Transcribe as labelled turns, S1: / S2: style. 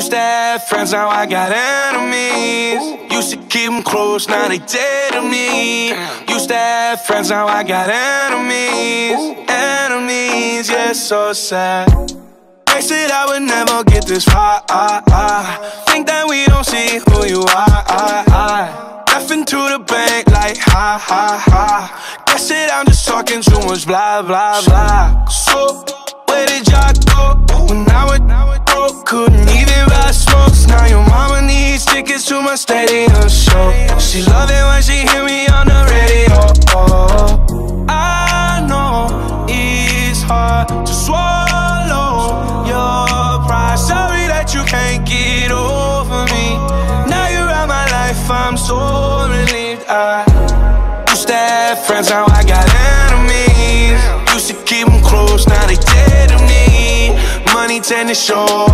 S1: Used to have friends, now I got enemies. Used to keep them close, now they dead to me. Used to have friends, now I got enemies. Enemies, yeah, so sad. They said I would never get this far. Think that we don't see who you are. Laughing to the bank like ha ha ha. Guess it, I'm just talking too much blah blah blah. So, where did y'all to my stadium show. She love it when she hear me on the radio. I know it's hard to swallow your pride. Sorry that you can't get over me. Now you're out my life, I'm so relieved. I used to have friends, now I got enemies. Used to keep them close, now they dead to me. Money tend to show.